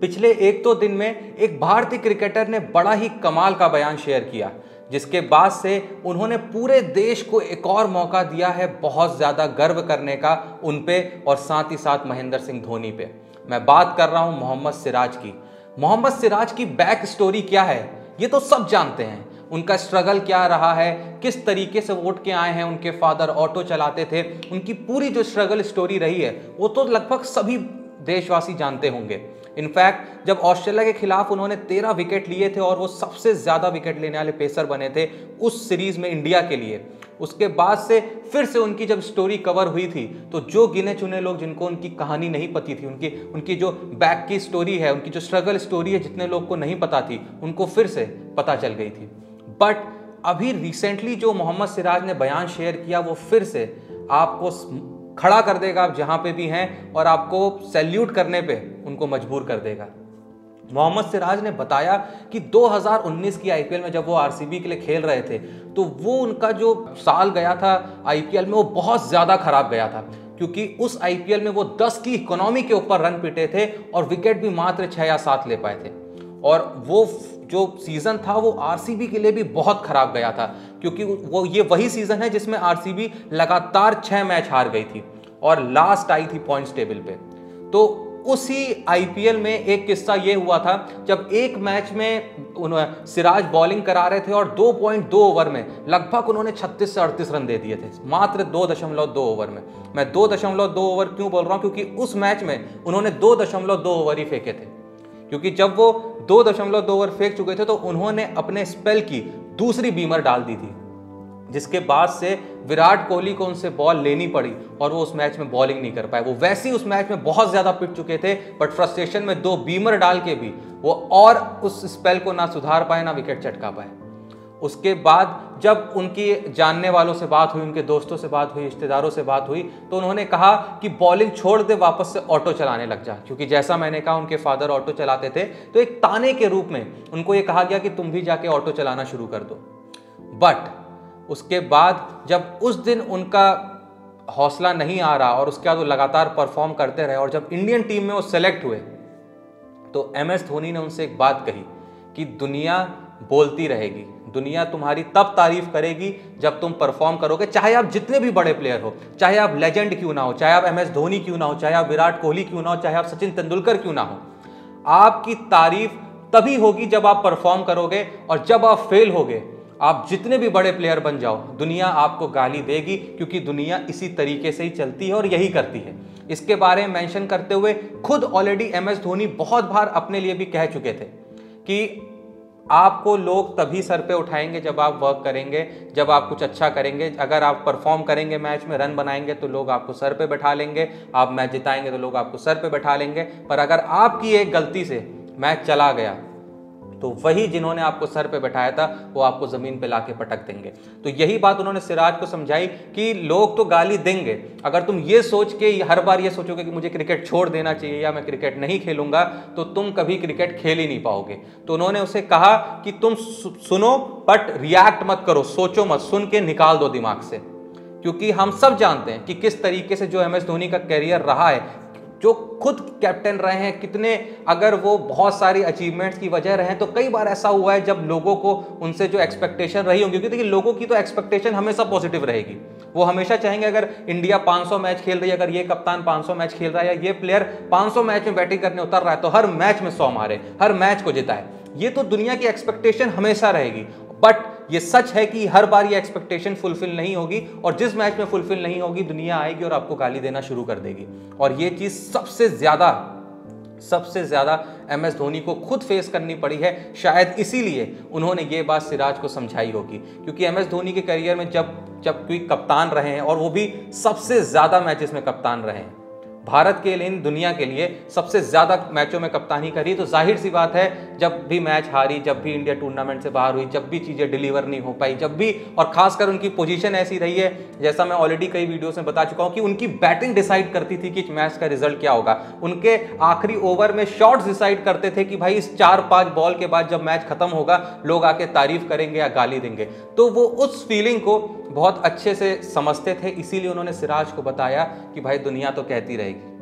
पिछले एक दो दिन में एक भारतीय क्रिकेटर ने बड़ा ही कमाल का बयान शेयर किया, जिसके बाद से उन्होंने पूरे देश को एक और मौका दिया है बहुत ज़्यादा गर्व करने का उन पे और साथ ही साथ महेंद्र सिंह धोनी पे। मैं बात कर रहा हूँ मोहम्मद सिराज की। मोहम्मद सिराज की बैक स्टोरी क्या है? ये तो सब जानते हैं। उनका स्ट्रगल क्या रहा है? किस तरीके से वोट के आए हैं? उनके फादर ऑटो चलाते थे। उनकी पूरी जो स्ट्रगल स्टोरी रही है, वो तो लगभग सभी देशवासी जानते होंगे। इनफैक्ट जब ऑस्ट्रेलिया के खिलाफ उन्होंने तेरह विकेट लिए थे और वो सबसे ज़्यादा विकेट लेने वाले पेसर बने थे उस सीरीज़ में इंडिया के लिए। उसके बाद से फिर से उनकी जब स्टोरी कवर हुई थी तो जो गिने चुने लोग जिनको उनकी कहानी नहीं पती थी, उनकी उनकी जो बैक की स्टोरी है, उनकी जो स्ट्रगल स्टोरी है जितने लोग को नहीं पता थी, उनको फिर से पता चल गई थी। बट अभी रिसेंटली जो मोहम्मद सिराज ने बयान शेयर किया, वो फिर से आपको खड़ा कर देगा, आप जहाँ पे भी हैं और आपको सैल्यूट करने पे उनको मजबूर कर देगा। मोहम्मद सिराज ने बताया कि 2019 की आईपीएल में जब वो आरसीबी के लिए खेल रहे थे तो वो उनका जो साल गया था आईपीएल में, वो बहुत ज़्यादा खराब गया था। क्योंकि उस आईपीएल में वो 10 की इकोनॉमी के ऊपर रन पिटे थे और विकेट भी मात्र छह या सात ले पाए थे। और वो जो सीज़न था, वो आरसीबी के लिए भी बहुत खराब गया था, क्योंकि वो, ये वही सीज़न है जिसमें आरसीबी लगातार छह मैच हार गई थी और लास्ट आई थी पॉइंट्स टेबल पे। तो उसी आईपीएल में एक किस्सा ये हुआ था, जब एक मैच में सिराज बॉलिंग करा रहे थे और 2.2 ओवर में, लगभग उन्होंने 36 से 38 रन दे दिए थे, मात्र 2.2 ओवर में। मैं 2.2 ओवर क्यों बोल रहा हूँ? क्योंकि उस मैच में उन्होंने 2.2 ओवर ही फेंके थे। क्योंकि जब वो दो दशमलव दो ओवर फेंक चुके थे तो उन्होंने अपने स्पेल की दूसरी बीमर डाल दी थी, जिसके बाद से विराट कोहली को उनसे बॉल लेनी पड़ी और वो उस मैच में बॉलिंग नहीं कर पाए। वो वैसे ही उस मैच में बहुत ज़्यादा पिट चुके थे बट फ्रस्ट्रेशन में दो बीमर डाल के भी वो और उस स्पेल को ना सुधार पाए, ना विकेट चटका पाए। उसके बाद जब उनकी जानने वालों से बात हुई, उनके दोस्तों से बात हुई, रिश्तेदारों से बात हुई तो उन्होंने कहा कि बॉलिंग छोड़ दे, वापस से ऑटो चलाने लग जा। क्योंकि जैसा मैंने कहा, उनके फादर ऑटो चलाते थे तो एक ताने के रूप में उनको ये कहा गया कि तुम भी जाके ऑटो चलाना शुरू कर दो। बट उसके बाद जब उस दिन उनका हौसला नहीं आ रहा और उसके बाद वो लगातार परफॉर्म करते रहे और जब इंडियन टीम में वो सेलेक्ट हुए तो एम एस धोनी ने उनसे एक बात कही कि दुनिया बोलती रहेगी। दुनिया तुम्हारी तब तारीफ़ करेगी जब तुम परफॉर्म करोगे, चाहे आप जितने भी बड़े प्लेयर हो, चाहे आप लेजेंड क्यों ना हो, चाहे आप एम एस धोनी क्यों ना हो, चाहे आप विराट कोहली क्यों ना हो, चाहे आप सचिन तेंदुलकर क्यों ना हो, आपकी तारीफ़ तभी होगी जब आप परफॉर्म करोगे और जब आप फेल होगे। आप जितने भी बड़े प्लेयर बन जाओ, दुनिया आपको गाली देगी क्योंकि दुनिया इसी तरीके से ही चलती है और यही करती है। इसके बारे में मेंशन करते हुए खुद ऑलरेडी एम एस धोनी बहुत बार अपने लिए भी कह चुके थे कि आपको लोग तभी सर पे उठाएँगे जब आप वर्क करेंगे, जब आप कुछ अच्छा करेंगे। अगर आप परफॉर्म करेंगे मैच में रन बनाएँगे तो लोग आपको सर पे बैठा लेंगे। आप मैच जिताएँगे तो लोग आपको सर पे बैठा लेंगे। पर अगर आपकी एक गलती से मैच चला गया तो वही जिन्होंने आपको सर पे बैठाया था, वो आपको ज़मीन पे लाके पटक देंगे। तो यही बात उन्होंने सिराज को समझाई कि लोग तो गाली देंगे। अगर तुम ये सोच के, हर बार ये सोचोगे कि मुझे क्रिकेट छोड़ देना चाहिए या मैं क्रिकेट नहीं खेलूँगा तो तुम कभी क्रिकेट खेल ही नहीं पाओगे। तो उन्होंने उसे कहा कि तुम सुनो, बट रिएक्ट मत करो, सोचो मत, सुन के निकाल दो दिमाग से। क्योंकि हम सब जानते हैं कि किस तरीके से जो एम एस धोनी का कैरियर रहा है जो खुद कैप्टन रहे हैं, कितने अगर वो बहुत सारी अचीवमेंट्स की वजह रहे हैं तो कई बार ऐसा हुआ है जब लोगों को उनसे जो एक्सपेक्टेशन रही होंगी, क्योंकि देखिए लोगों की तो एक्सपेक्टेशन हमेशा पॉजिटिव रहेगी। वो हमेशा चाहेंगे अगर इंडिया 500 मैच खेल रही है, अगर ये कप्तान 500 मैच खेल रहा है या ये प्लेयर 500 मैच में बैटिंग करने उतर रहा है तो हर मैच में सौ मारे, हर मैच को जिताए। ये तो दुनिया की एक्सपेक्टेशन हमेशा रहेगी। बट ये सच है कि हर बार ये एक्सपेक्टेशन फुलफिल नहीं होगी और जिस मैच में फुलफिल नहीं होगी, दुनिया आएगी और आपको गाली देना शुरू कर देगी। और ये चीज़ सबसे ज़्यादा सबसे ज़्यादा एम एस धोनी को खुद फेस करनी पड़ी है। शायद इसीलिए उन्होंने ये बात सिराज को समझाई होगी। क्योंकि एम एस धोनी के करियर में जब जब कोई कप्तान रहे हैं और वो भी सबसे ज़्यादा मैचेस में कप्तान रहे हैं भारत के लिए, दुनिया के लिए सबसे ज़्यादा मैचों में कप्तानी करी। तो ज़ाहिर सी बात है, जब भी मैच हारी, जब भी इंडिया टूर्नामेंट से बाहर हुई, जब भी चीज़ें डिलीवर नहीं हो पाई, जब भी, और खासकर उनकी पोजीशन ऐसी रही है, जैसा मैं ऑलरेडी कई वीडियोस में बता चुका हूँ कि उनकी बैटिंग डिसाइड करती थी कि मैच का रिज़ल्ट क्या होगा। उनके आखिरी ओवर में शॉट्स डिसाइड करते थे कि भाई, इस चार पाँच बॉल के बाद जब मैच खत्म होगा, लोग आके तारीफ़ करेंगे या गाली देंगे। तो वो उस फीलिंग को बहुत अच्छे से समझते थे, इसीलिए उन्होंने सिराज को बताया कि भाई दुनिया तो कहती रहेगी।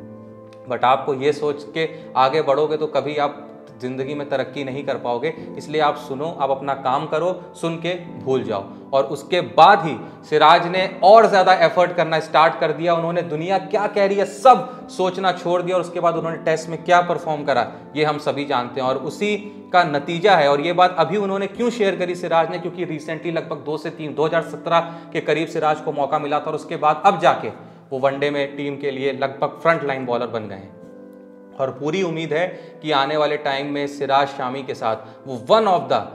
बट आपको ये सोच के आगे बढ़ोगे तो कभी आप ज़िंदगी में तरक्की नहीं कर पाओगे, इसलिए आप सुनो, आप अपना काम करो, सुन के भूल जाओ। और उसके बाद ही सिराज ने और ज़्यादा एफर्ट करना स्टार्ट कर दिया। उन्होंने दुनिया क्या कह रही है, सब सोचना छोड़ दिया। और उसके बाद उन्होंने टेस्ट में क्या परफॉर्म करा, ये हम सभी जानते हैं। और उसी का नतीजा है। और ये बात अभी उन्होंने क्यों शेयर करी सिराज ने? क्योंकि रिसेंटली लगभग दो से तीन, दो के करीब सिराज को मौका मिला था। और उसके बाद अब जाके वो वनडे में टीम के लिए लगभग फ्रंट लाइन बॉलर बन गए हैं। और पूरी उम्मीद है कि आने वाले टाइम में सिराज शामी के साथ, वो वन ऑफ़ द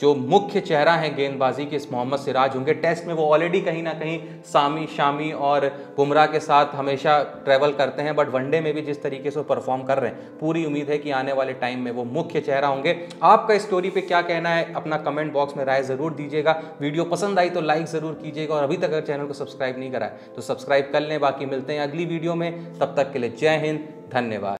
जो मुख्य चेहरा है गेंदबाजी के इस मोहम्मद सिराज होंगे। टेस्ट में वो ऑलरेडी कहीं ना कहीं सामी, शामी और बुमराह के साथ हमेशा ट्रैवल करते हैं बट वनडे में भी जिस तरीके से वो परफॉर्म कर रहे हैं, पूरी उम्मीद है कि आने वाले टाइम में वो मुख्य चेहरा होंगे। आपका स्टोरी पे क्या कहना है? अपना कमेंट बॉक्स में राय ज़रूर दीजिएगा। वीडियो पसंद आई तो लाइक ज़रूर कीजिएगा और अभी तक अगर चैनल को सब्सक्राइब नहीं करा है तो सब्सक्राइब कर लें। बाकी मिलते हैं अगली वीडियो में। तब तक के लिए जय हिंद धन्यवाद।